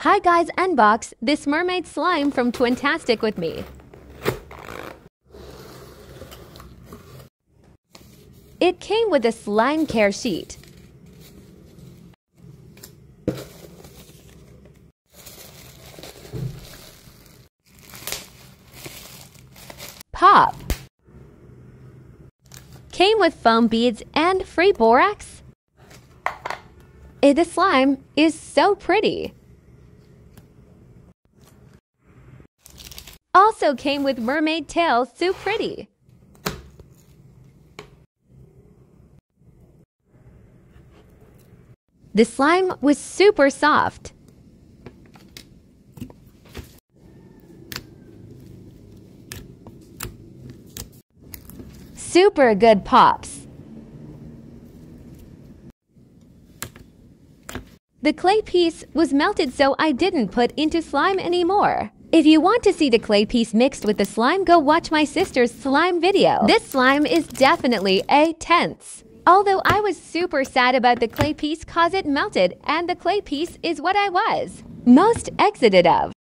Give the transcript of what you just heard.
Hi guys, unbox this mermaid slime from Twintastic with me. It came with a slime care sheet. Pop. Came with foam beads and free borax. Eh, the slime is so pretty. Also came with mermaid tail so pretty. The slime was super soft. Super good pops. The clay piece was melted so I didn't put into slime anymore. If you want to see the clay piece mixed with the slime, go watch my sister's slime video. This slime is definitely a tense. Although I was super sad about the clay piece cause it melted and the clay piece is what I was most exited of.